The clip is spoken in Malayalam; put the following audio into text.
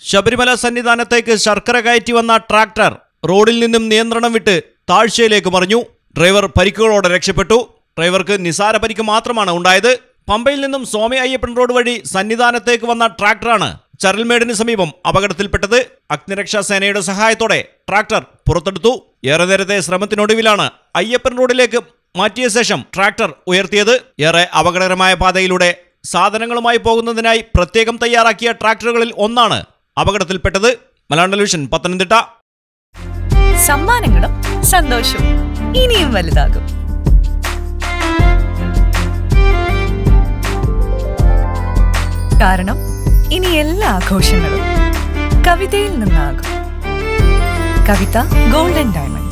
ശബരിമല സന്നിധാനത്തേക്ക് ശർക്കര കയറ്റി വന്ന ട്രാക്ടർ റോഡിൽ നിന്നും നിയന്ത്രണം വിട്ട് താഴ്ചയിലേക്ക് മറിഞ്ഞു. ഡ്രൈവർ പരിക്കുകളോടെ രക്ഷപ്പെട്ടു. ഡ്രൈവർക്ക് നിസാര പരിക്ക് മാത്രമാണ് ഉണ്ടായത്. പമ്പയിൽ നിന്നും സ്വാമി അയ്യപ്പൻ റോഡ് വഴി സന്നിധാനത്തേക്ക് വന്ന ട്രാക്ടറാണ് ചരൽമേടിന് സമീപം അപകടത്തിൽപ്പെട്ടത്. അഗ്നിരക്ഷാ സേനയുടെ സഹായത്തോടെ ട്രാക്ടർ പുറത്തെടുത്തു. ഏറെ നേരത്തെ ശ്രമത്തിനൊടുവിലാണ് അയ്യപ്പൻ റോഡിലേക്ക് മാറ്റിയ ശേഷം ട്രാക്ടർ ഉയർത്തിയത്. ഏറെ അപകടകരമായ പാതയിലൂടെ സാധനങ്ങളുമായി പോകുന്നതിനായി പ്രത്യേകം തയ്യാറാക്കിയ ട്രാക്ടറുകളിൽ ഒന്നാണ് അപകടത്തിൽപ്പെട്ടത് മലയാളം ടെലിവിഷൻ പത്തനംതിട്ട. സമ്മാനങ്ങളും സന്തോഷവും ഇനിയും വലുതാകും. കാരണം ഇനി എല്ലാ ആഘോഷങ്ങളും കവിതയിൽ നിന്നാകും. കവിത ഗോൾഡൻ ഡയമണ്ട്സ്.